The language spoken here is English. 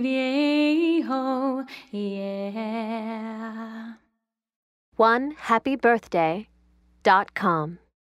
viejo, yeah. One happy birthday dot com.